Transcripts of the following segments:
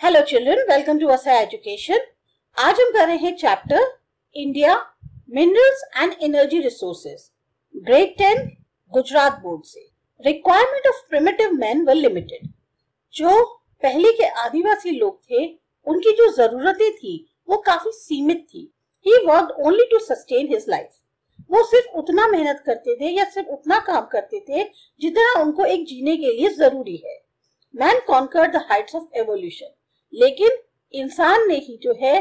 Hello children welcome to Asa education आज हम कर रहे हैं chapter India minerals and energy resources grade ten Gujarat board से. Requirement of primitive man were limited जो पहले के आदिवासी लोग थे, उनकी जो जरूरतें थी, वो काफ़ी सीमित थी. He work only to sustain his life वो सिर्फ़ उतना मेहनत करते थे या सिर्फ़ उतना काम करते थे जितना उनको एक जीने के लिए ज़रूरी है. Man conquer the heights of evolution लेकिन इंसान ने ही जो है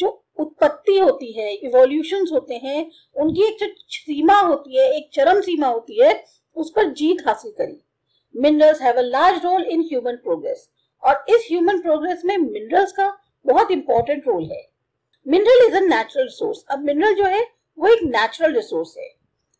जो उत्पत्ति होती है इवोल्यूशन होते हैं उनकी एक सीमा होती है एक चरम सीमा होती है उस पर जीत हासिल करी। Minerals have a large role in human progress और इस ह्यूमन प्रोग्रेस में मिनरल्स का बहुत इंपॉर्टेंट रोल है। Mineral is a natural resource अब मिनरल जो है वो एक नेचुरल रिसोर्स है।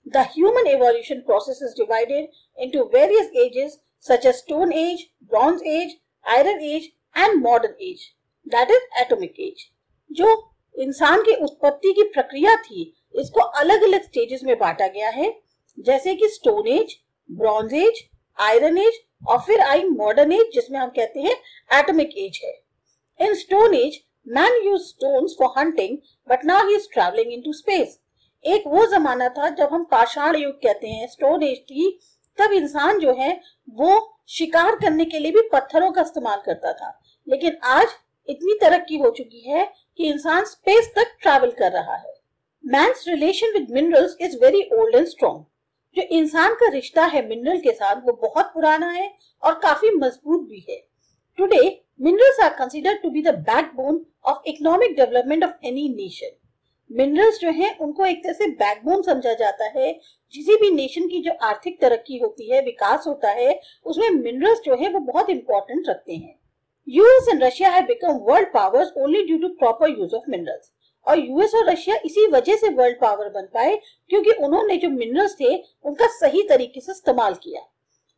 The human evolution process is divided into various ages such as Stone Age, Bronze Age, Iron Age and modern age that is Atomic Age. जो इंसान की उत्पत्ति की प्रक्रिया थी, इसको अलग अलग स्टेजेस में बांटा गया है, जैसे कि stone age bronze age iron age और फिर आई मॉडर्न एज जिसमें हम कहते हैं एटॉमिक एज है in stone age man use stones for hunting but now he is travelling into space एक वो जमाना था जब हम पाषाण युग कहते हैं स्टोन एज थी, तब इंसान जो है, वो शिकार करने के लिए भी पत्थरों का इस्तेमाल करता था लेकिन आज इतनी तरक्की हो चुकी है कि इंसान स्पेस तक ट्रैवल कर रहा है। Man's relation with minerals is very old and strong जो इंसान का रिश्ता है मिनरल के साथ, वो बहुत पुराना है और काफ़ी मज़बूत भी है। Today minerals are considered to be the backbone of economic development of any nation minerals जो हैं, उनको एक तरह से बैकबोन समझा जाता है। किसी भी नेशन की जो आर्थिक तरक्की होती है, विकास होता है, उसमें मिनरल्स जो है, वो बहुत इंपॉर्टेंट रखते हैं। US and Russia have world powers only due to proper use of minerals और यूएस और रशिया इसी वजह से वर्ल्ड पावर बन पाए, क्योंकि उन्होंने जो मिनरल्स थे, उनका सही तरीके से इस्तेमाल किया।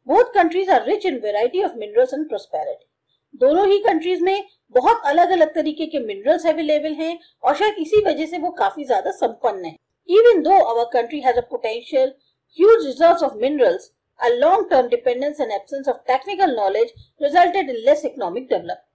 Both countries are rich in variety of minerals and prosperity दोनों ही कंट्रीज़ में बहुत अलग अलग तरीके के मिनरल्स अवेलेबल हैं, और शायद इसी वजह से वो काफ़ी ज़्यादा संपन्न है। Even though our country has a potential huge reserves of minerals a long term dependence and absence of technical knowledge resulted in less economic development.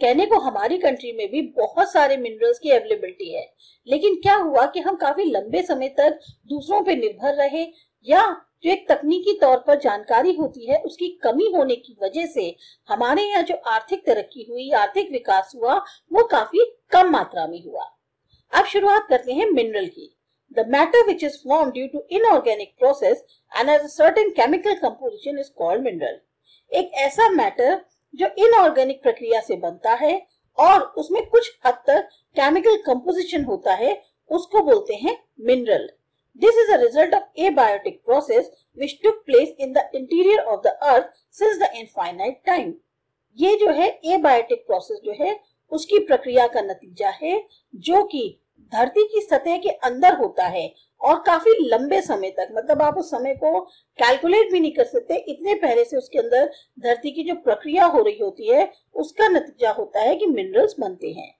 कहने को हमारी कंट्री में भी बहुत सारे मिनरल्स की अवेलेबिलिटी है। लेकिन क्या हुआ कि हम काफ़ी लंबे समय तक दूसरों पे निर्भर रहे या जो एक तकनीकी तौर पर जानकारी होती है, उसकी कमी होने की वजह से हमारे यहाँ जो आर्थिक तरक्की हुई, आर्थिक विकास हुआ, वो काफ़ी कम मात्रा में हुआ। अब शुरुआत करते हैं मिनरल की। The matter which is form due to inorganic process and has certain chemical composition is called mineral एक ऐसा मैटर जो इनऑर्गेनिक प्रक्रिया से बनता है और उसमें कुछ हद तक केमिकल कंपोजिशन होता है, उसको बोलते हैं mineral This is a result of abiotic process which took place in the interior of the earth since the infinite time. ये जो है abiotic process जो है, उसकी प्रक्रिया का नतीजा है जो कि धरती की सतह के अंदर होता है और काफ़ी लंबे समय तक मतलब आप उस समय को कैलकुलेट भी नहीं कर सकते, इतने पहले से उसके अंदर धरती की जो प्रक्रिया हो रही होती है, उसका नतीजा होता है कि मिनरल्स बनते हैं।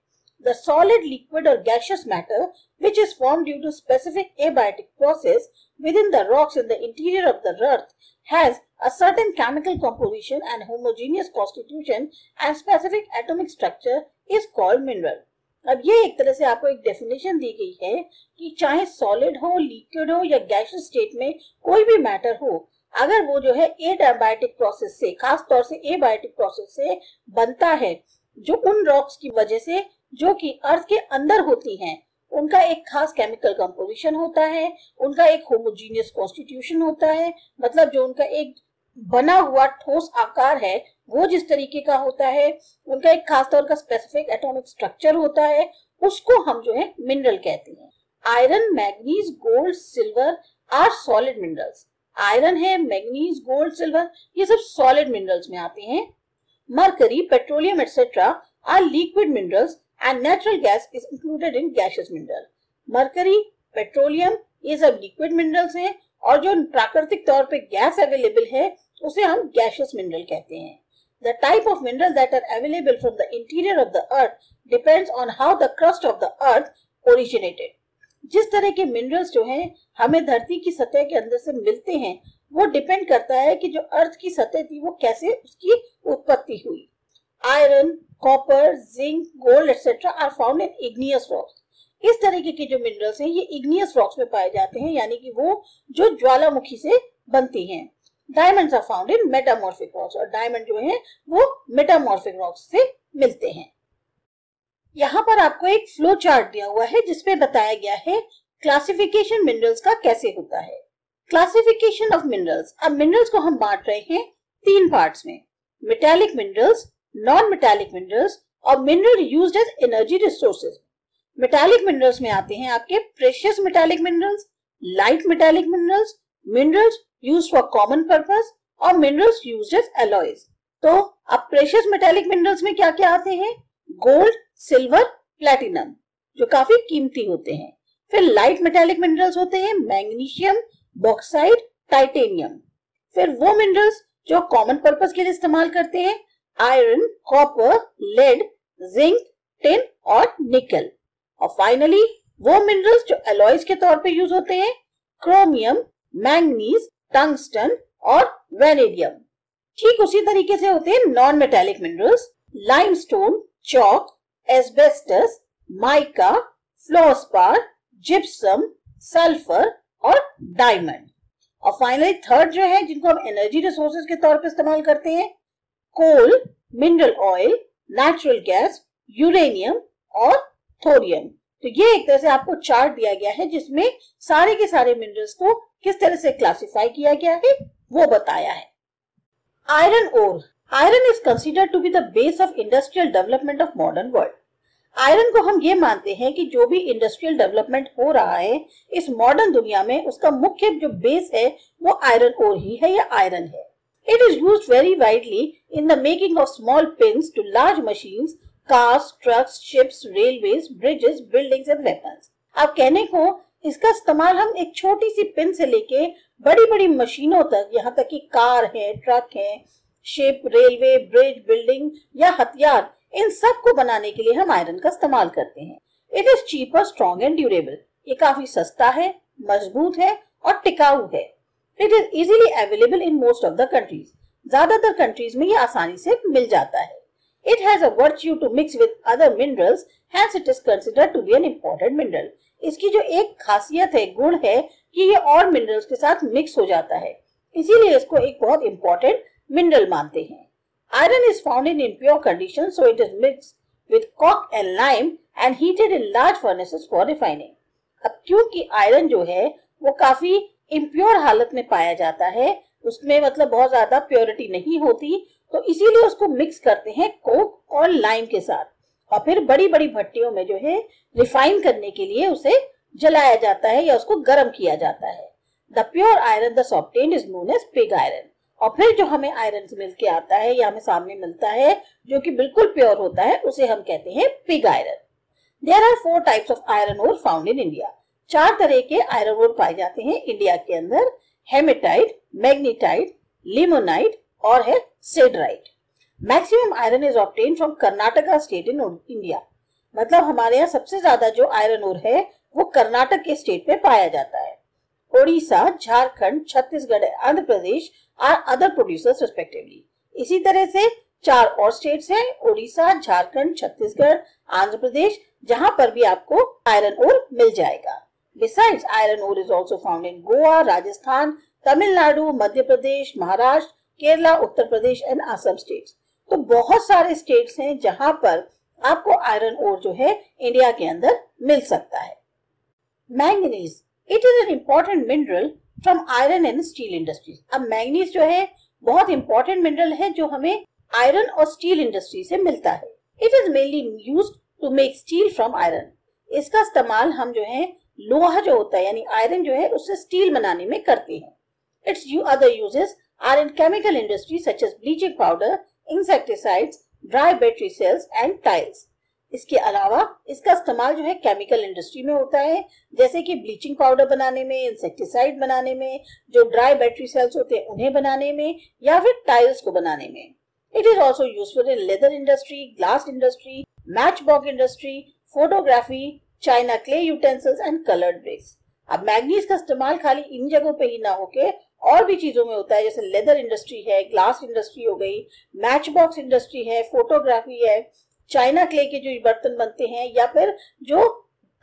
द सॉलिड लिक्विड और gaseous matter which is form due to specific abiotic process within the rocks in the interior of the earth has a certain chemical composition and homogeneous constitution and specific atomic structure is called mineral अब ये एक तरह से आपको एक definition दी गई है कि चाहे सॉलिड हो लिक्विड हो या गैशियस स्टेट में कोई भी मैटर हो, अगर वो जो है एबायोटिक प्रोसेस से खास तौर से एबायोटिक प्रोसेस से बनता है, जो उन रॉक्स की वजह से, जो कि अर्थ के अंदर होती हैं, उनका एक खास केमिकल कंपोजिशन होता है, उनका एक होमोजीनियस कॉन्स्टिट्यूशन होता है मतलब जो उनका एक बना हुआ ठोस आकार है वो जिस तरीके का होता है उनका एक खास तौर का स्पेसिफिक एटॉमिक स्ट्रक्चर होता है उसको हम जो है मिनरल कहते हैं। Iron manganese gold silver are solid minerals iron है मैग्नीज गोल्ड सिल्वर ये सब सॉलिड मिनरल्स में आते हैं। Mercury petroleum etcetera are liquid minerals and natural gas is included in gaseous mineral Mercury, petroleum ये सब लिक्विड मिनरल्स हैं और जो प्राकृतिक तौर पे गैस अवेलेबल है उसे हम गैशियस मिनरल कहते हैं। The type of mineral that are available from the interior of the earth depends on how the crust of the earth originated. जिस तरह के मिनरल्स जो हैं, हमें धरती की सतह के अंदर से मिलते हैं, वो डिपेंड करता है कि जो अर्थ की सतह थी, वो कैसे उसकी उत्पत्ति हुई। Iron copper zinc gold etcetera are found in igneous rocks इस तरीके के जो मिनरल्स हैं, ये इग्नियस रॉक्स में पाए जाते हैं, यानी कि वो जो ज्वालामुखी से बनती हैं। Diamonds are found in metamorphic rocks और डायमंड जो है, वो मेटामॉर्फिक रॉक्स से मिलते हैं। यहाँ पर आपको एक फ्लो चार्ट दिया हुआ है जिसमें बताया गया है क्लासिफिकेशन मिनरल्स का कैसे होता है। क्लासिफिकेशन ऑफ़ मिनरल्स अब मिनरल्स को हम बांट रहे हैं तीन पार्ट्स में। Metallic minerals non metallic minerals और mineral used as energy resources metallic minerals में आते हैं आपके precious metallic minerals light metallic minerals minerals use for common purpose और मिनरल्स यूज़ एज एलॉयज तो अब प्रेशियस मेटालिक मिनरल्स में क्या क्या आते हैं? गोल्ड सिल्वर प्लेटिनम जो काफ़ी कीमती होते हैं। फिर लाइट मेटालिक मिनरल्स होते हैं मैग्नीशियम बॉक्साइड टाइटेनियम फिर वो मिनरल्स जो कॉमन पर्पस के लिए इस्तेमाल करते हैं iron copper lead zinc tin और निकल और फाइनली वो मिनरल्स जो एलॉयज के तौर पे यूज़ होते हैं क्रोमियम मैंगनीज टंगस्टन और वेनेडियम ठीक उसी तरीके से होते हैं non metallic minerals limestone chalk asbestos mica fluorspar gypsum sulphur और डायमंड और फाइनली थर्ड जो है, जिनको हम एनर्जी रिसोर्सेज के तौर पर इस्तेमाल करते हैं coal mineral oil natural gas uranium और थोरियम तो ये एक तरह से आपको चार्ट दिया गया है, जिसमें सारे के सारे मिनरल्स को किस तरह से क्लासिफाई किया गया है, वो बताया है। Iron ore iron is considered to be the base of industrial development of modern world iron को हम ये मानते हैं कि जो भी इंडस्ट्रियल डेवलपमेंट हो रहा है, इस मॉडर्न दुनिया में उसका मुख्य जो बेस है, वो आयरन ओर ही है या आयरन है। It is use very widely in the making of small pins to large machines cars trucks ships railways bridges buildings and weapons अब कहने को इसका इस्तेमाल हम एक छोटी सी पिन से लेके बड़ी बड़ी मशीनों तक, यहाँ तक कि कार है ट्रक है शिप रेलवे ब्रिज बिल्डिंग या हथियार, इन सबको बनाने के लिए हम आयरन का इस्तेमाल करते हैं। It is cheaper strong and durable ये काफ़ी सस्ता है, मज़बूत है और टिकाऊ है। It is easily available in most of the countries ज़्यादातर कंट्रीज़ में ये आसानी से मिल जाता है। It has a virtue to mix with other minerals, hence it is considered to be an important mineral. इसकी जो एक खासियत है गुण है कि ये और मिनरल्स के साथ मिक्स हो जाता है। इसीलिए इसको एक बहुत इंपॉर्टेंट मिनरल मानते हैं। Iron is found in impure condition so it is mix with coke and lime and heated in large furnaces for refining अब क्योंकि आयरन जो है वो काफ़ी इम्प्योर हालत में पाया जाता है उसमें मतलब बहुत ज़्यादा प्योरिटी नहीं होती तो इसीलिए उसको मिक्स करते हैं कोक और लाइम के साथ। और फिर बड़ी बड़ी भट्टियों में जो है रिफाइन करने के लिए उसे जलाया जाता है या उसको गर्म किया जाता है। The pure iron the obtained is known as pig iron और फिर जो हमें आयरन मिल के आता है या हमें सामने मिलता है, जो कि बिल्कुल प्योर होता है, उसे हम कहते हैं pig iron there are four types of iron ore found in India चार तरह के आयरन ओर पाए जाते हैं इंडिया के अंदर. हेमेटाइट मैग्नीटाइट लिमोनाइट और है siderite maximum iron is obtained from Karnataka state in India मतलब हमारे यहाँ सबसे ज़्यादा जो आयरन ओर है, वो कर्नाटक के स्टेट में पाया जाता है। Odisha, Jharkhand, Chhattisgarh, Andhra Pradesh are other producers respectively इसी तरह से चार और स्टेट्स हैं, ओडिशा, झारखंड, छत्तीसगढ़, आंध्र प्रदेश, जहाँ पर भी आपको आयरन ओर मिल जाएगा। Besides iron ore is also found in Goa Rajasthan Tamil Nadu Madhya Pradesh, Maharashtra Kerala, Uttar Pradesh and Assam states तो बहुत सारे स्टेट्स हैं जहाँ पर आपको आयरन ओर जो है इंडिया के अंदर मिल सकता है। Manganese it is an important mineral from iron and steel industries अब मैंगनीज जो है, बहुत इंपॉर्टेंट मिनरल है जो हमें आयरन और स्टील इंडस्ट्री से मिलता है। It is mainly use to make steel from iron इसका इस्तेमाल हम जो है, लोहा जो होता है, यानी आयरन जो है, उससे स्टील बनाने में करते हैं। Its you other uses are in chemical industries such as bleaching powder, insecticides, dry battery cells and tiles. इसके अलावा इसका इस्तेमाल जो है केमिकल इंडस्ट्री में होता है जैसे कि ब्लीचिंग पाउडर बनाने में इंसेक्टिसाइड बनाने में जो ड्राई बैटरी सेल्स होते हैं उन्हें बनाने में या फिर टाइल्स को बनाने में it is also useful in leather industry glass industry match box industry photography china clay utensils and coloured bricks अब मैग्नीज का इस्तेमाल खाली इन जगहों पे ही ना होके और भी चीज़ों में होता है, जैसे लेदर इंडस्ट्री है ग्लास इंडस्ट्री हो गई मैच बॉक्स इंडस्ट्री है फोटोग्राफी है चाइना क्ले के जो बर्तन बनते हैं या फिर जो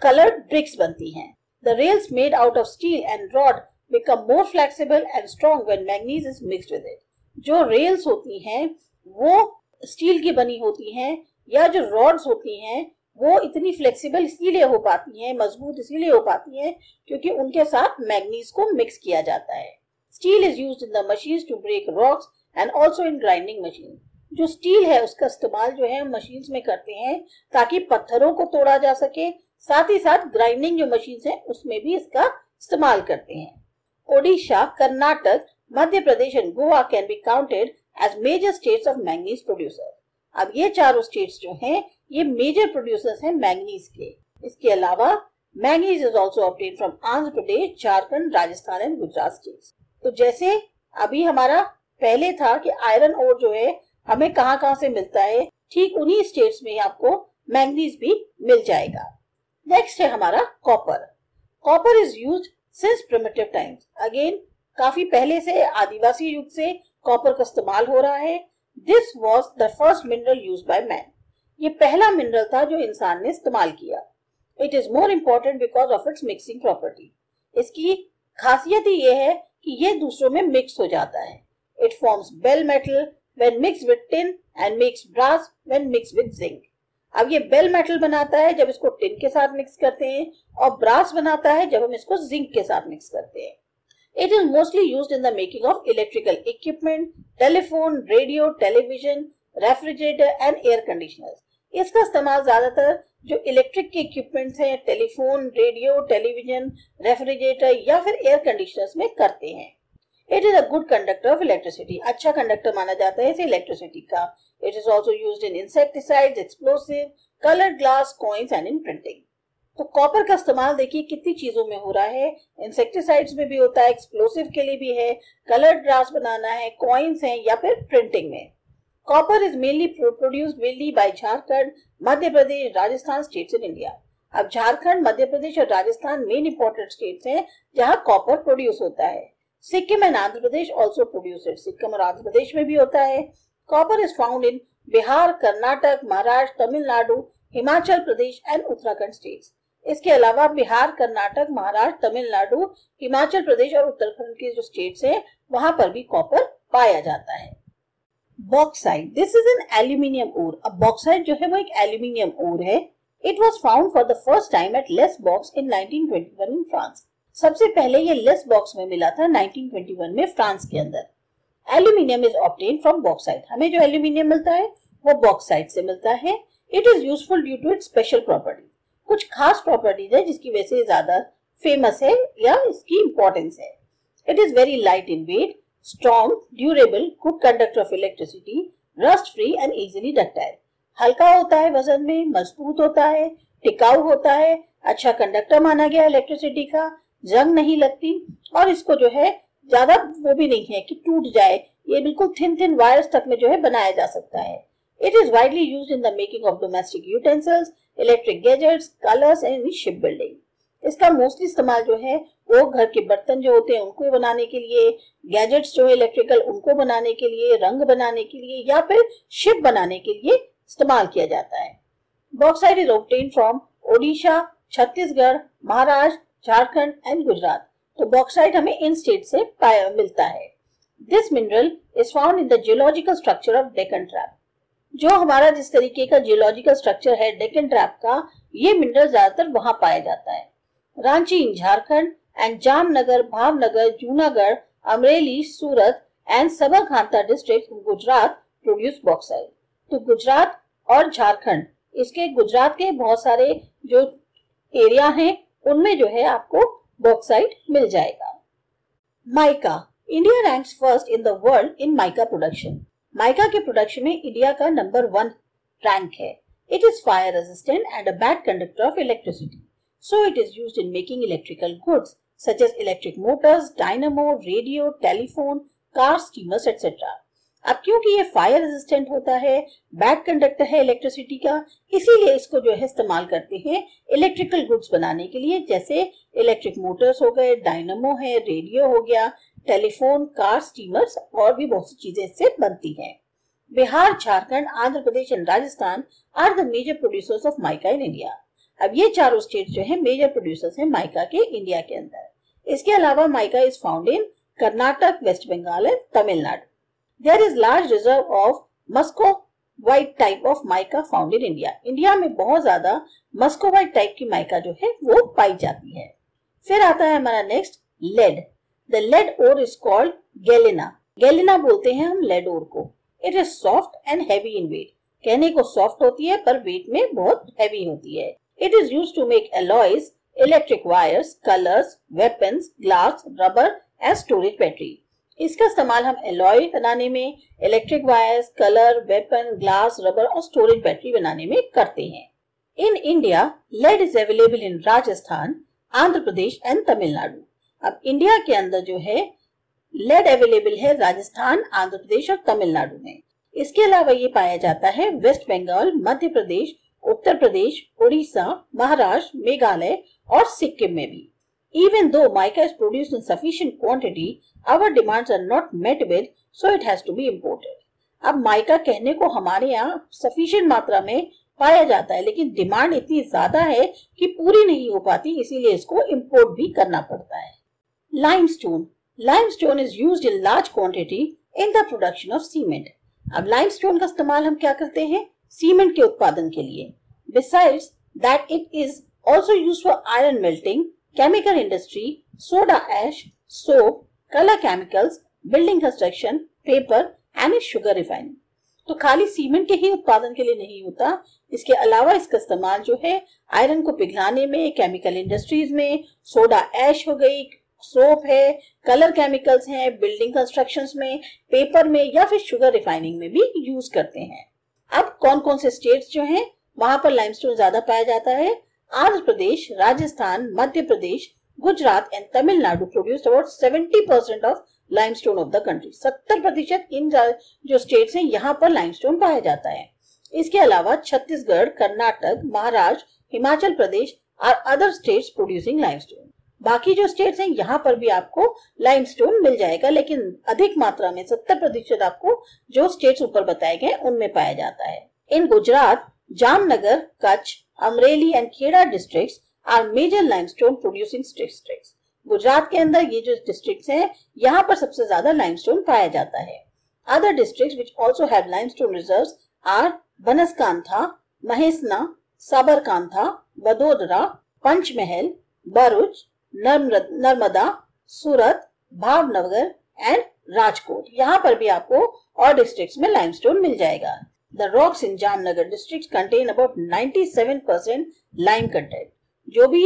कलर्ड ब्रिक्स बनती हैं। The rails made out of steel and rod become more flexible and strong when manganese is mixed with it जो रेल्स होती हैं, वो स्टील की बनी होती हैं या जो रॉड्स होती हैं, वो इतनी फ्लेक्सिबल इसीलिए हो पाती हैं, मज़बूत इसीलिए हो पाती हैं क्योंकि उनके साथ मैग्नीज को मिक्स किया जाता है। Steel is use in the machine to break rocks and also in grinding machine जो स्टील है, उसका इस्तेमाल जो है मशीन में करते हैं ताकि पत्थरों को तोड़ा जा सके। साथ ही साथ ग्राइंडिंग जो मशीन है, उसमें भी इसका इस्तेमाल करते हैं। Odisha, Karnataka, Madhya Pradesh and Goa can be counted as major states of manganese producer अब ये चारों स्टेट्स जो हैं, ये मेजर प्रोड्यूसर्स हैं मैंगनीज के। इसके अलावा manganese is also obtained from Andhra Pradesh Jharkhand Rajasthan and Gujarat states तो जैसे अभी हमारा पहले था कि आयरन और जो है, हमें कहाँ कहाँ से मिलता है, ठीक उन्हीं स्टेट्स में आपको मैंगनीज भी मिल जाएगा। नेक्स्ट है हमारा copper copper is use since primitive times again काफ़ी पहले से, आदिवासी युग से कॉपर का इस्तेमाल हो रहा है। This was the first mineral use by man ये पहला मिनरल था जो इंसान ने इस्तेमाल किया। It is more important because of its mixing property इसकी खासियत ही ये है कि ये दूसरों में मिक्स हो जाता है। It forms bell metal when mix with tin and makes brass when mix with zinc अब ये बेल मेटल बनाता है जब इसको टिन के साथ मिक्स करते हैं और ब्रास बनाता है जब हम इसको जिंक के साथ मिक्स करते हैं। It is mostly use in the making of electrical equipment telephone radio television refrigerator and air conditioner इसका इस्तेमाल ज़्यादातर जो इलेक्ट्रिक के इक्विपमेंट्स हैं टेलीफोन रेडियो टेलीविज़न रेफ्रिजरेटर या फिर एयर कंडीशनर्स में करते हैं। It is a good conductor of electricity अच्छा कंडक्टर माना जाता है इसे इलेक्ट्रिसिटी का। It is also use in insecticide explosive colour glass coins and in printing तो कॉपर का इस्तेमाल देखिए कितनी चीज़ों में हो रहा है। इंसेक्टिसाइड्स में भी होता है एक्सप्लोसिव के लिए भी है कलर्ड ग्लास बनाना है कॉइन्स हैं या फिर प्रिंटिंग में। Copper is mainly produce mainly by Jharkhand Madhya Pradesh Rajasthan states in India अब झारखंड, मध्य प्रदेश और राजस्थान मेन इंपॉर्टेंट स्टेट्स हैं, जहाँ कॉपर प्रोड्यूस होता है। Sikkim and Andhra Pradesh also produce Sikkim और आंध्र प्रदेश में भी होता है। Copper is found in Bihar, Karnataka, Maharashtra, Tamil Nadu, Himachal Pradesh and Uttarakhand states इसके अलावा बिहार, कर्नाटक, महाराष्ट्र, तमिलनाडु, हिमाचल प्रदेश और उत्तराखंड के जो स्टेट्स हैं, वहाँ पर भी कॉपर पाया जाता है। Bauxite this is an aluminium ore अब बॉक्साइड जो है वो एक एल्यूमिनियम ओर है. It was found for the first time at Les Baux in 1921 in France सबसे पहले ये लेस बॉक्स में मिला था 1921 में फ्रांस के अंदर. Aluminium is obtained from bauxite हमें जो एल्यूमिनियम मिलता है, वो बॉक्साइड से मिलता है. It is useful due to its special property कुछ खास प्रॉपर्टीज़ है जिसकी वजह से ज़्यादा फ़ेमस है या इसकी इम्पोर्टेंस है. It is very light in weight strong durable good conductor of electricity rust free and easily ductile हल्का होता है वज़न में, मज़बूत होता है, टिकाऊ होता है अच्छा कंडक्टर माना गया इलेक्ट्रिसिटी का, जंग नहीं लगती और इसको जो है, ज़्यादा वो भी नहीं है कि टूट जाए, ये बिल्कुल थिन थिन वायर्स तक में जो है बनाया जा सकता है। It is widely use in the making of domestic utensils electric gadgets colours and ship building इसका मोस्टली इस्तेमाल जो है, वो घर के बर्तन जो होते हैं उनको बनाने के लिए, गैजेट्स जो है इलेक्ट्रिकल उनको बनाने के लिए, रंग बनाने के लिए या फिर शिप बनाने के लिए इस्तेमाल किया जाता है। Bauxite is obtained from Odisha, Chhattisgarh, Maharashtra, Jharkhand and Gujarat. तो बॉक्साइड हमें इन स्टेट से पाया, मिलता है। This mineral is found in the geological structure of Deccan trap जो हमारा जिस तरीके का जियोलॉजिकल स्ट्रक्चर है डेकन ट्रैप का, ये मिनरल ज़्यादातर वहाँ पाया जाता है। Ranchi in Jharkhand and Jamnagar, Bhavnagar, Junagadh, Amreli, Surat and Sabarkantha district Gujarat produce bauxite तो गुजरात और झारखंड, इसके गुजरात के बहुत सारे जो एरिया हैं, उनमें जो है आपको बॉक्साइड मिल जाएगा। Mica India ranks first in the world in mica production mica के प्रोडक्शन में इंडिया का नंबर वन रैंक है। It is fire resistant and a bad conductor of electricity so it is used in making electrical goods such as electric motors dynamo radio telephone car steamers etcetera अब क्योंकि ये fire resistant होता है bad conductor है electricity का, इसीलिए इसको जो है इस्तेमाल करते हैं इलेक्ट्रिकल गुड्स बनाने के लिए, जैसे इलेक्ट्रिक मोटर्स हो गए डायनमो है रेडियो हो गया टेलीफोन कार स्टीमर्स और भी बहुत सी चीज़ें इससे बनती हैं। Bihar, Jharkhand, Andhra Pradesh and Rajasthan are the major producers of mica in India अब ये चारों स्टेट जो है मेजर प्रोड्यूसर्स हैं माइका के इंडिया के अंदर। इसके अलावा mica is found in Karnataka West Bengal and Tamil Nadu there is large reserve of muscovite type of mica found in India India में बहुत ज़्यादा मस्को वाइट टाइप की माइका जो है, वो पाई जाती है। फिर आता है हमारा next lead the lead ore is called galena galena बोलते हैं हम लेड ओर को। It is soft and heavy in weight कहने को सॉफ्ट होती है, पर वेट में बहुत हैवी होती है। It is use to make alloys electric wires colours weapons glass rubber and storage battery इसका इस्तेमाल हम एलॉय बनाने में electric wires colour weapon glass rubber और स्टोरेज बैटरी बनाने में करते हैं। In India lead is available in Rajasthan Andhra Pradesh and Tamil Nadu अब इंडिया के अंदर जो है लेड अवेलेबल है राजस्थान आंध्र प्रदेश और तमिलनाडु में। इसके अलावा ये पाया जाता है वेस्ट बंगाल मध्य प्रदेश उत्तर प्रदेश उड़ीसा महाराष्ट्र मेघालय और सिक्किम में भी। Though mica is produced in sufficient quantity, our demands are not met with, so it has to be imported. अब माइका कहने को हमारे यहाँ सफिशियंट मात्रा में पाया जाता है लेकिन डिमांड इतनी ज़्यादा है कि पूरी नहीं हो पाती इसीलिए इसको इम्पोर्ट भी करना पड़ता है। Limestone limestone is used in large quantity in the production of cement अब लाइमस्टोन का इस्तेमाल हम क्या करते हैं? सीमेंट के उत्पादन के लिए। Besides that it is also use for iron melting chemical industry soda ash soap colour chemicals building construction paper and sugar refining तो खाली सीमेंट के ही उत्पादन के लिए नहीं होता। इसके अलावा इसका इस्तेमाल जो है आयरन को पिघलाने में केमिकल इंडस्ट्रीज़ में सोडा एश हो गई सोप है कलर केमिकल्स हैं बिल्डिंग कंस्ट्रक्शंस में पेपर में, या फिर शुगर रिफाइनिंग में भी यूज़ करते हैं। अब कौन कौन से स्टेट्स जो हैं, वहाँ पर लाइमस्टोन ज़्यादा पाया जाता है? Andhra Pradesh, Rajasthan, Madhya Pradesh, Gujarat and Tamil Nadu produce about 70 percent of limestone of the country 70 प्रतिशत इन जो स्टेट्स हैं, यहाँ पर लाइमस्टोन पाया जाता है। इसके अलावा छत्तीसगढ़, कर्नाटक, महाराष्ट्र, हिमाचल प्रदेश और अदर स्टेट्स प्रोड्यूसिंग लाइमस्टोन बाकी जो स्टेट्स हैं, यहाँ पर भी आपको लाइमस्टोन मिल जाएगा, लेकिन अधिक मात्रा में, सत्तर प्रतिशत आपको जो स्टेट्स ऊपर बताए गए उनमें पाया जाता है। In Gujarat, Jamnagar, Kutch, Amreli and Kheda districts are major limestone producing districts Gujarat के अंदर ये जो डिस्ट्रिक्ट्स हैं, यहाँ पर सबसे ज़्यादा लाइमस्टोन पाया जाता है। Other districts which also have limestone reserves are Banaskantha Mehsana Sabarkantha Vadodara Panchmahal Bharuch Narmada Surat, Bhavnagar and Rajkot. यहाँ पर भी आपको और डिस्ट्रिक्ट्स में लाइमस्टोन मिल जाएगा। The rocks in Jamnagar district contain about 97 percent lime content जो भी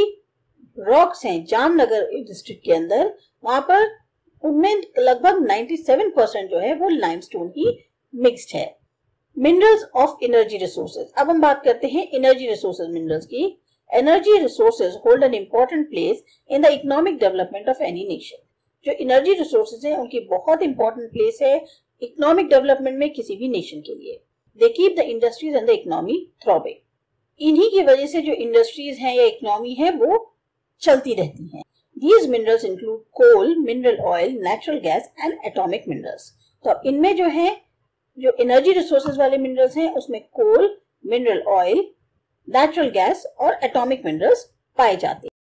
रॉक्स हैं जामनगर डिस्ट्रिक्ट के अंदर, वहाँ पर उनमें लगभग 97 परसेंट जो है वो लाइमस्टोन ही मिक्स्ड है। मिनरल्स ऑफ़ एनर्जी रिसोर्सेज अब हम बात करते हैं एनर्जी रिसोर्सेज मिनरल्स की। Energy resources hold an important place in the economic development of any nation जो एनर्जी रिसोर्सेज हैं, उनकी बहुत इंपॉर्टेंट प्लेस है इकोनॉमिक डेवलपमेंट में किसी भी नेशन के लिए। They keep the industries and the economy throbbing इन्हीं की वजह से जो इंडस्ट्रीज़ हैं या इकोनॉमी है, वो चलती रहती हैं। These minerals include coal mineral oil natural gas and atomic minerals तो इनमें जो है, जो एनर्जी रिसोर्सेज वाले मिनरल्स हैं, उसमें coal mineral oil natural gas और एटॉमिक मिनरल्स पाए जाते हैं।